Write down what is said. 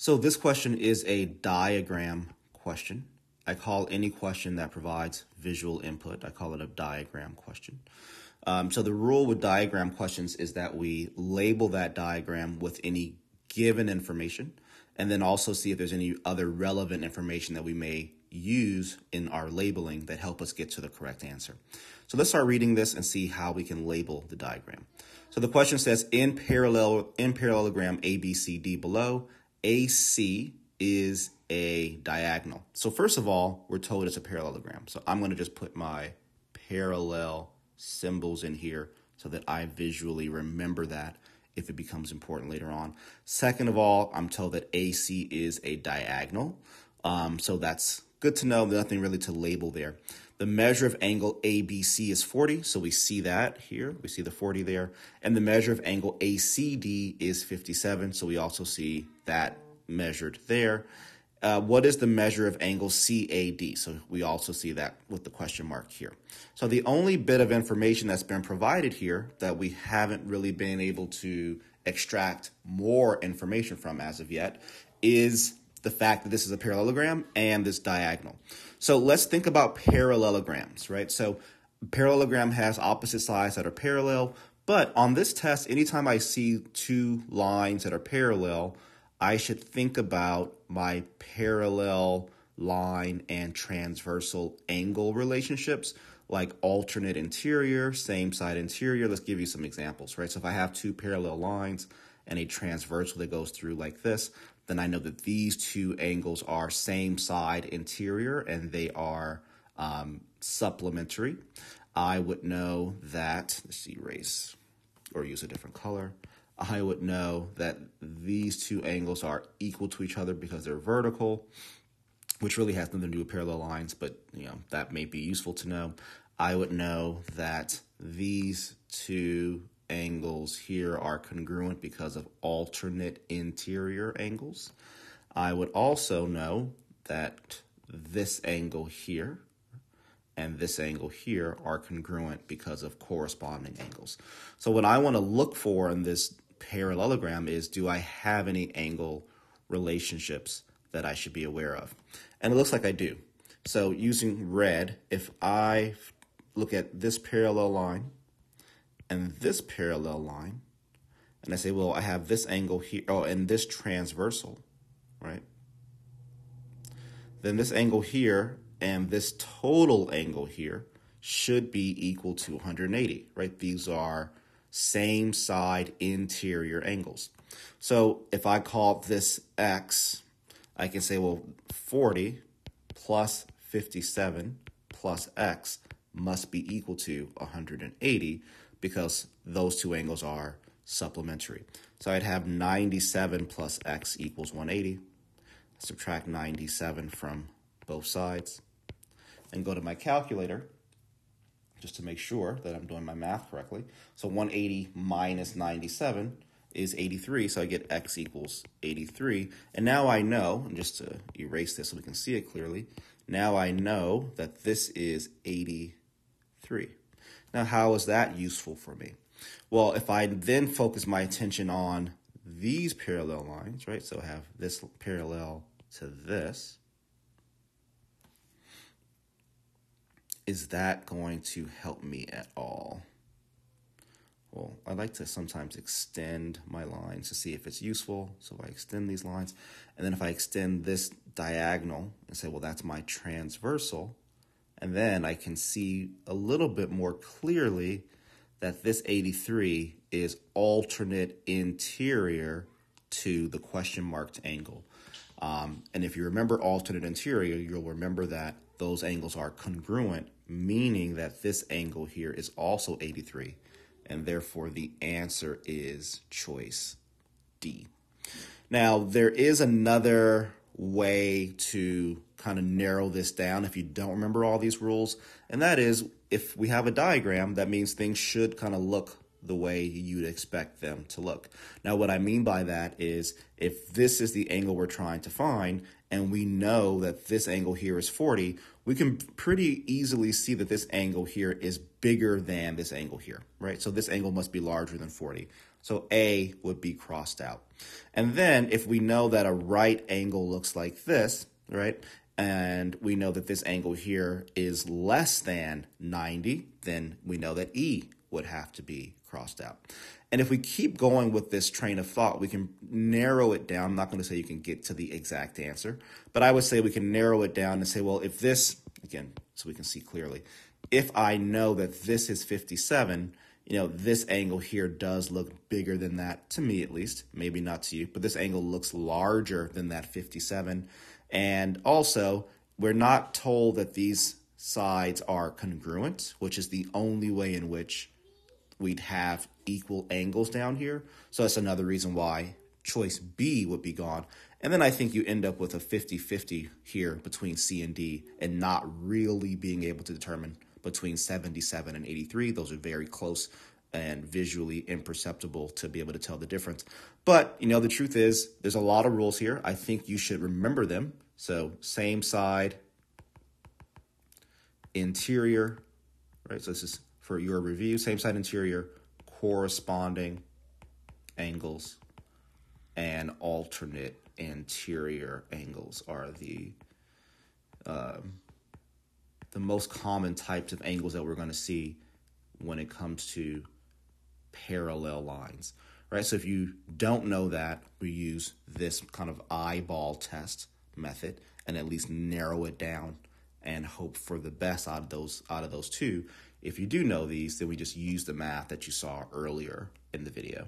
So this question is a diagram question. I call any question that provides visual input, I call it a diagram question. Um, so the rule with diagram questions is that we label that diagram with any given information and then also see if there's any other relevant information that we may use in our labeling that help us get to the correct answer. So let's start reading this and see how we can label the diagram. So the question says in parallel in parallelogram ABCD below, AC is a diagonal. So first of all, we're told it's a parallelogram. So I'm going to just put my parallel symbols in here so that I visually remember that if it becomes important later on. Second of all, I'm told that AC is a diagonal. Um, so that's good to know. Nothing really to label there. The measure of angle ABC is 40, so we see that here. We see the 40 there. And the measure of angle ACD is 57, so we also see that measured there. Uh, what is the measure of angle CAD? So we also see that with the question mark here. So the only bit of information that's been provided here that we haven't really been able to extract more information from as of yet is the fact that this is a parallelogram and this diagonal. So let's think about parallelograms, right? So parallelogram has opposite sides that are parallel, but on this test, anytime I see two lines that are parallel, I should think about my parallel line and transversal angle relationships like alternate interior, same side interior. Let's give you some examples, right? So if I have two parallel lines and a transversal that goes through like this, then I know that these two angles are same side interior and they are um, supplementary. I would know that, let's see, erase or use a different color. I would know that these two angles are equal to each other because they're vertical, which really has nothing to do with parallel lines, but you know that may be useful to know. I would know that these two angles here are congruent because of alternate interior angles. I would also know that this angle here and this angle here are congruent because of corresponding angles. So what I want to look for in this parallelogram is do I have any angle relationships that I should be aware of? And it looks like I do. So using red, if I look at this parallel line and this parallel line, and I say, well, I have this angle here, oh, and this transversal, right? Then this angle here and this total angle here should be equal to 180, right? These are same side interior angles. So if I call this x, I can say, well, 40 plus 57 plus x must be equal to 180 because those two angles are supplementary. So I'd have 97 plus x equals 180. Subtract 97 from both sides and go to my calculator just to make sure that I'm doing my math correctly. So 180 minus 97 is 83, so I get x equals 83. And now I know, and just to erase this so we can see it clearly, now I know that this is 83. Now, how is that useful for me? Well, if I then focus my attention on these parallel lines, right? So I have this parallel to this. Is that going to help me at all? Well, I like to sometimes extend my lines to see if it's useful. So if I extend these lines. And then if I extend this diagonal and say, well, that's my transversal, and then I can see a little bit more clearly that this 83 is alternate interior to the question marked angle. Um, and if you remember alternate interior, you'll remember that those angles are congruent, meaning that this angle here is also 83. And therefore, the answer is choice D. Now, there is another way to kind of narrow this down if you don't remember all these rules. And that is if we have a diagram, that means things should kind of look the way you'd expect them to look. Now, what I mean by that is if this is the angle we're trying to find and we know that this angle here is 40, we can pretty easily see that this angle here is bigger than this angle here, right? So this angle must be larger than 40. So A would be crossed out. And then if we know that a right angle looks like this, right? And we know that this angle here is less than 90, then we know that E would have to be crossed out. And if we keep going with this train of thought, we can narrow it down. I'm not going to say you can get to the exact answer, but I would say we can narrow it down and say, well, if this, again, so we can see clearly, if I know that this is 57, you know, this angle here does look bigger than that, to me at least, maybe not to you, but this angle looks larger than that 57. And also, we're not told that these sides are congruent, which is the only way in which we'd have equal angles down here. So that's another reason why choice B would be gone. And then I think you end up with a 50-50 here between C and D and not really being able to determine between 77 and 83. Those are very close and visually imperceptible to be able to tell the difference. But, you know, the truth is there's a lot of rules here. I think you should remember them. So same side, interior, right? So this is for your review, same side interior, corresponding angles, and alternate interior angles are the um, the most common types of angles that we're going to see when it comes to parallel lines, right? So if you don't know that, we use this kind of eyeball test method and at least narrow it down and hope for the best out of those out of those two if you do know these, then we just use the math that you saw earlier in the video.